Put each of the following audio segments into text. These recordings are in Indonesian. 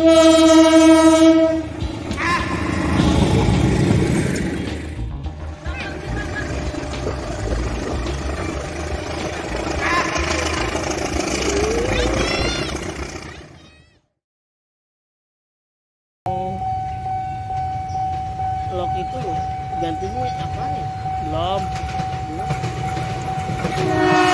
Lock itu gantinya apa nih? Belum. Belum.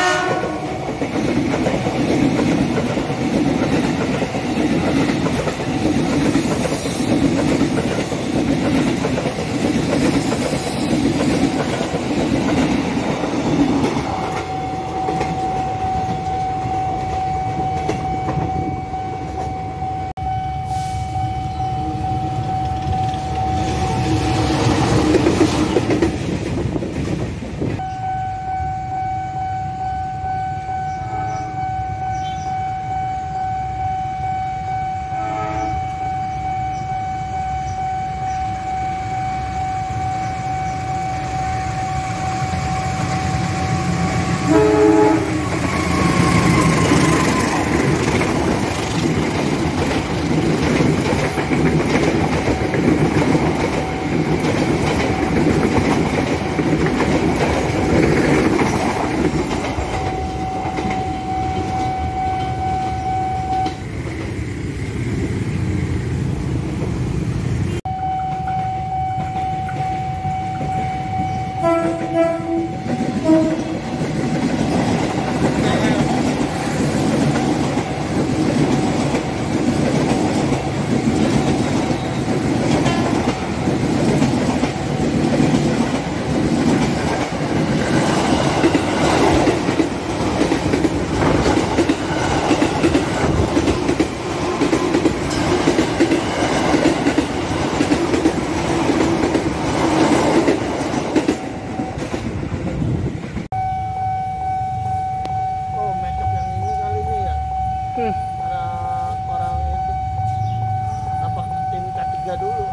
Dulu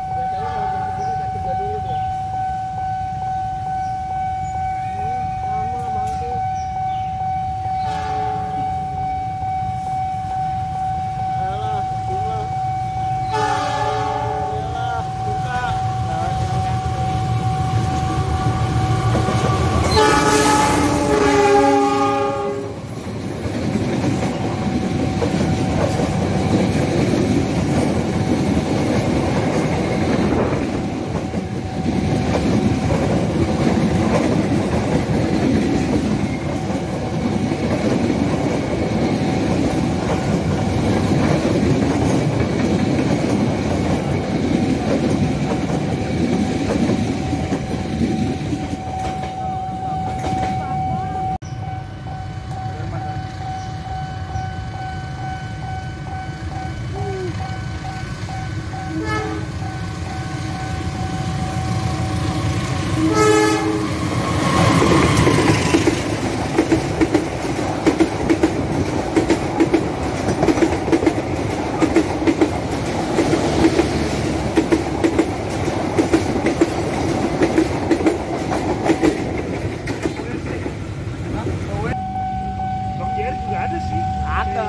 ada sih. Ada.